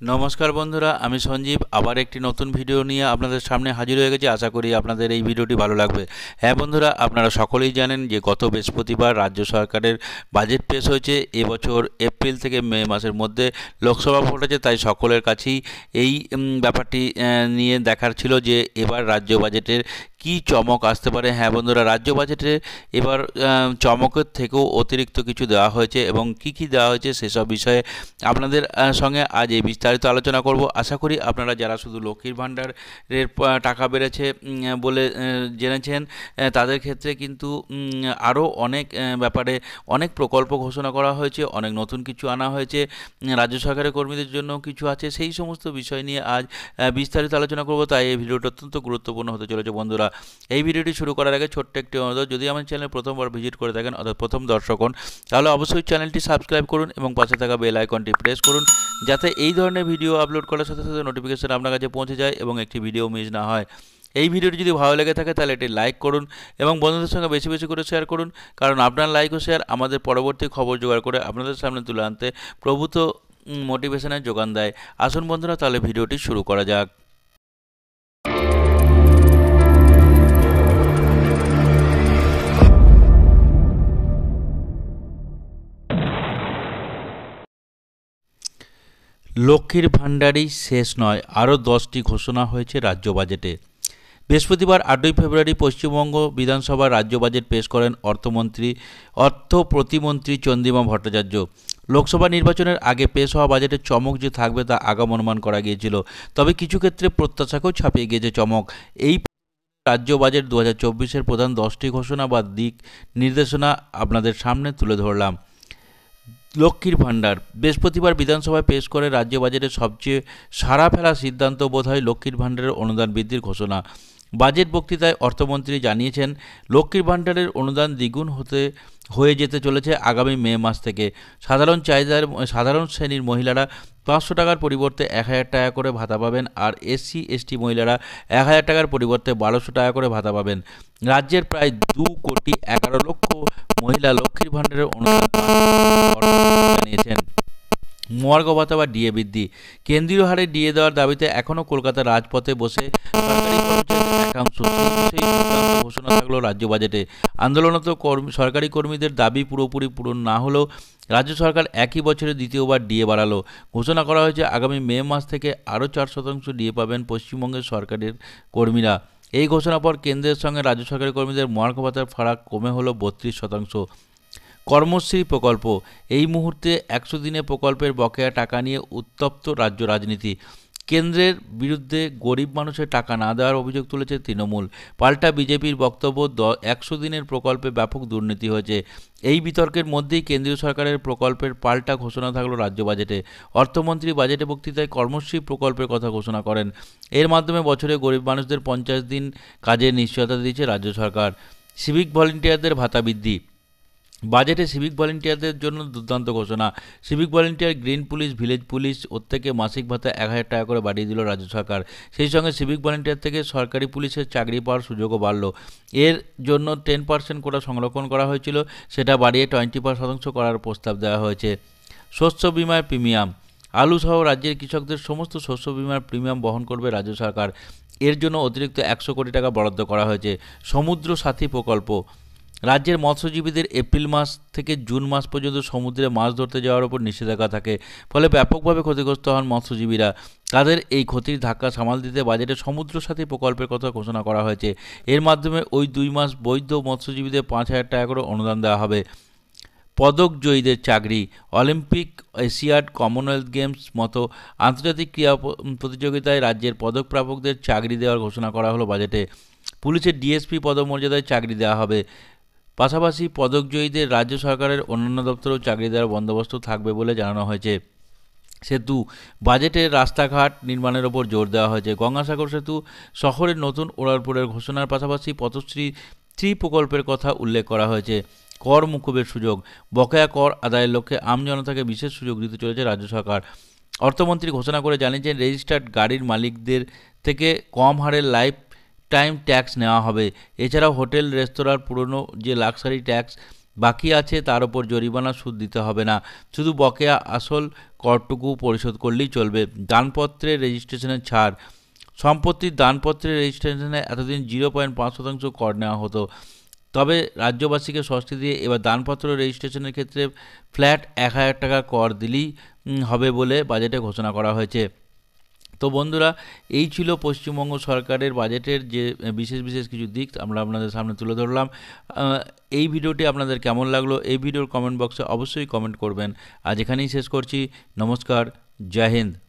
নমস্কার বন্ধুরা, আমি সঞ্জীব। আবার একটি নতুন ভিডিও নিয়ে আপনাদের সামনে হাজির হয়ে গেছি। আশা করি আপনাদের এই ভিডিওটি ভালো লাগবে। হ্যাঁ বন্ধুরা, আপনারা সকলেই জানেন যে গত বৃহস্পতিবার রাজ্য সরকারের বাজেট পেশ হয়েছে। এবছর এপ্রিল থেকে মে মাসের মধ্যে লোকসভা ভোট আছে, তাই সকলের কাছেই এই ব্যাপারটি নিয়ে দেখার ছিল যে এবার রাজ্য বাজেটের কি চমক আসতে পারে? হ্যাঁ বন্ধুরা, রাজ্য বাজেটে এবার চমকের থেকেও অতিরিক্ত কিছু দেওয়া হয়েছে এবং কি কি দেওয়া হয়েছে সেসব বিষয়ে আপনাদের সঙ্গে আজ এই বিস্তারিত আলোচনা করব। আশা করি আপনারা যারা শুধু লক্ষ্মীর ভাণ্ডারের টাকা বেড়েছে বলে জেনেছেন তাদের ক্ষেত্রে কিন্তু আরও অনেক ব্যাপারে অনেক প্রকল্প ঘোষণা করা হয়েছে, অনেক নতুন কিছু আনা হয়েছে রাজ্য সরকারের কর্মীদের জন্য কিছু আছে, সেই সমস্ত বিষয় নিয়ে আজ বিস্তারিত আলোচনা করব। তাই এই ভিডিওটা অত্যন্ত গুরুত্বপূর্ণ হতে চলেছে বন্ধুরা। এই ভিডিওটি শুরু করার আগে ছোট্ট একটি অনুরোধ, যদি আমার চ্যানেল প্রথমবার ভিজিট করে থাকেন অর্থাৎ প্রথম দর্শক হন, তাহলে অবশ্যই চ্যানেলটি সাবস্ক্রাইব করুন এবং পাশে থাকা বেল আইকনটি প্রেস করুন, যাতে এই ধরনের ভিডিও আপলোড করার সাথে সাথে নোটিফিকেশান আপনার কাছে পৌঁছে যায় এবং একটি ভিডিও মিস না হয়। এই ভিডিওটি যদি ভালো লেগে থাকে, তাহলে এটি লাইক করুন এবং বন্ধুদের সঙ্গে বেশি বেশি করে শেয়ার করুন, কারণ আপনার লাইক ও শেয়ার আমাদের পরবর্তী খবর জোগাড় করে আপনাদের সামনে তুলে আনতে প্রভূত মোটিভেশনের যোগান দেয়। আসুন বন্ধুরা, তাহলে ভিডিওটি শুরু করা যাক। লক্ষ্মীর ভাণ্ডারই শেষ নয়, আরও দশটি ঘোষণা হয়েছে রাজ্য বাজেটে। বৃহস্পতিবার আটই ফেব্রুয়ারি পশ্চিমবঙ্গ বিধানসভার রাজ্য বাজেট পেশ করেন অর্থমন্ত্রী, অর্থ প্রতিমন্ত্রী চন্দ্রিমা ভট্টাচার্য। লোকসভা নির্বাচনের আগে পেশ হওয়া বাজেটের চমক যে থাকবে তা আগাম অনুমান করা গিয়েছিল, তবে কিছু ক্ষেত্রে প্রত্যাশাকেও ছাপিয়ে গিয়েছে চমক। এই রাজ্য বাজেট দু হাজার প্রধান দশটি ঘোষণা বা দিক নির্দেশনা আপনাদের সামনে তুলে ধরলাম। লক্ষ্মীর ভাণ্ডার। বৃহস্পতিবার বিধানসভায় পেশ করে রাজ্য বাজেটের সবচেয়ে সারা ফেলা সিদ্ধান্ত বোধ হয় লক্ষ্মীর ভাণ্ডারের অনুদান বৃদ্ধির ঘোষণা। বাজেট বক্তৃতায় অর্থমন্ত্রী জানিয়েছেন, লক্ষ্মীর ভাণ্ডারের অনুদান দ্বিগুণ হতে, হয়ে যেতে চলেছে আগামী মে মাস থেকে। সাধারণ চাহিদার, সাধারণ শ্রেণির মহিলারা পাঁচশো টাকার পরিবর্তে এক হাজার টাকা করে ভাতা পাবেন আর এসসি এসটি মহিলারা এক হাজার টাকার পরিবর্তে বারোশো টাকা করে ভাতা পাবেন। রাজ্যের প্রায় দু কোটি এগারো লক্ষ মহিলা লক্ষ্মীর ভাণ্ডারের অনুদান জানিয়েছেন মর্গ ভাতা বা ডিএ বৃদ্ধি। কেন্দ্রীয় হারে ডিএ দেওয়ার দাবিতে এখনও কলকাতার রাজপথে বসে সরকারি কর্মচারীদের একাংশ সেই ঘোষণা থাকল রাজ্য বাজেটে। আন্দোলনত কর্মী, সরকারি কর্মীদের দাবি পুরোপুরি পূরণ না হলেও রাজ্য সরকার একই বছরে দ্বিতীয়বার ডিএ বাড়ালো। ঘোষণা করা হয়েছে, আগামী মে মাস থেকে আরও চার শতাংশ ডিএ পাবেন পশ্চিমবঙ্গের সরকারের কর্মীরা। এই ঘোষণার পর কেন্দ্রের সঙ্গে রাজ্য সরকারি কর্মীদের মহার্ঘ ভাতার ফারাক কমে হলো বত্রিশ শতাংশ। কর্মশ্রী প্রকল্প। এই মুহূর্তে একশো দিনে প্রকল্পের বকেয়া টাকা নিয়ে উত্তপ্ত রাজ্য রাজনীতি। কেন্দ্রের বিরুদ্ধে গরিব মানুষের টাকা না দেওয়ার অভিযোগ তুলেছে তৃণমূল। পাল্টা বিজেপির বক্তব্য, দ, একশো দিনের প্রকল্পে ব্যাপক দুর্নীতি হয়েছে। এই বিতর্কের মধ্যেই কেন্দ্রীয় সরকারের প্রকল্পের পাল্টা ঘোষণা থাকল রাজ্য বাজেটে। অর্থমন্ত্রী বাজেটে বক্তৃতায় কর্মশ্রী প্রকল্পের কথা ঘোষণা করেন। এর মাধ্যমে বছরে গরিব মানুষদের পঞ্চাশ দিন কাজের নিশ্চয়তা দিয়েছে রাজ্য সরকার। সিভিক ভলেন্টিয়ারদের ভাতা বৃদ্ধি। বাজেটে সিভিক ভলেন্টিয়ারদের জন্য দুর্দান্ত ঘোষণা। Civic volunteer green police village police ওর থেকে মাসিক ভাতা এক হাজার টাকা করে বাড়িয়ে দিল রাজ্য সরকার। সেই সঙ্গে সিভিক ভলেন্টিয়ার থেকে সরকারি পুলিশের চাকরি পাওয়ার সুযোগও বাড়ল। এর জন্য টেন পার্সেন্ট কোটা সংরক্ষণ করা হয়েছিল। সেটা বাড়িয়ে টোয়েন্টি পার শতাংশ করার প্রস্তাব দেওয়া হয়েছে। শস্য বিমার প্রিমিয়াম। আলু সহ রাজ্যের কৃষকদের সমস্ত শস্য বিমার প্রিমিয়াম বহন করবে রাজ্য সরকার। এর জন্য অতিরিক্ত একশো কোটি টাকা বরাদ্দ করা হয়েছে। সমুদ্র সাথী প্রকল্প। রাজ্যের মৎস্যজীবীদের এপ্রিল মাস থেকে জুন মাস পর্যন্ত সমুদ্রে মাছ ধরতে যাওয়ার উপর নিষেধাজ্ঞা থাকে। ফলে ব্যাপকভাবে ক্ষতিগ্রস্ত হন মৎস্যজীবীরা। তাদের এই ক্ষতির ধাক্কা সামাল দিতে বাজেটে সমুদ্র সাথী প্রকল্পের কথা ঘোষণা করা হয়েছে। এর মাধ্যমে ওই দুই মাস বৈধ মৎস্যজীবীদের পাঁচ হাজার টাকা করে অনুদান দেওয়া হবে। পদক জয়ীদের চাকরি, অলিম্পিক, এশিয়াড, কমনওয়েলথ গেমস মতো আন্তর্জাতিক ক্রীড়া প্রতিযোগিতায় রাজ্যের পদক প্রাপকদের চাকরি দেওয়ার ঘোষণা করা হলো বাজেটে। পুলিশের ডিএসপি পদমর্যাদায় চাকরি দেওয়া হবে। পাশাপাশি পদকজয়ীদের রাজ্য সরকারের অন্যান্য দপ্তরেও চাকরি দেওয়ার বন্দোবস্ত থাকবে বলে জানানো হয়েছে। সেতু বাজেটে রাস্তাঘাট নির্মাণের ওপর জোর দেওয়া হয়েছে। গঙ্গাসাগর সেতু শহরের নতুন ওড়ারপুরের ঘোষণার পাশাপাশি পথশ্রী থ্রি প্রকল্পের কথা উল্লেখ করা হয়েছে। কর মুকুবের সুযোগ, বকেয়া কর আদায়ের লক্ষ্যে আমজনতাকে বিশেষ সুযোগ দিতে চলেছে রাজ্য সরকার। অর্থমন্ত্রী ঘোষণা করে জানিয়েছেন, রেজিস্টার্ড গাড়ির মালিকদের থেকে কম হারের লাইফ টাইম ট্যাক্স নেওয়া হবে। এছাড়াও হোটেল রেস্তোরাঁর পুরনো যে লাক্সারি ট্যাক্স বাকি আছে, তার উপর জরিমানা সুদ দিতে হবে না। শুধু বকেয়া আসল করটুকু পরিশোধ করলেই চলবে। দানপত্রের রেজিস্ট্রেশনের ছাড়। সম্পত্তির দানপত্রের রেজিস্ট্রেশনে এতদিন জিরো পয়েন্ট পাঁচ শতাংশ কর নেওয়া হতো। তবে রাজ্যবাসীকে স্বস্তি দিয়ে এবার দানপত্র রেজিস্ট্রেশনের ক্ষেত্রে ফ্ল্যাট এক হাজার টাকা কর দিলেই হবে বলে বাজেটে ঘোষণা করা হয়েছে। তো বন্ধুরা, এই ছিল পশ্চিমবঙ্গ সরকারের বাজেটের যে বিশেষ বিশেষ কিছু দিক, আমরা আপনাদের সামনে তুলে ধরলাম। এই ভিডিওটি আপনাদের কেমন লাগল, এই ভিডিওর কমেন্ট বক্সে অবশ্যই কমেন্ট করবেন। আজ এখানেই শেষ করছি। নমস্কার, জয় হিন্দ।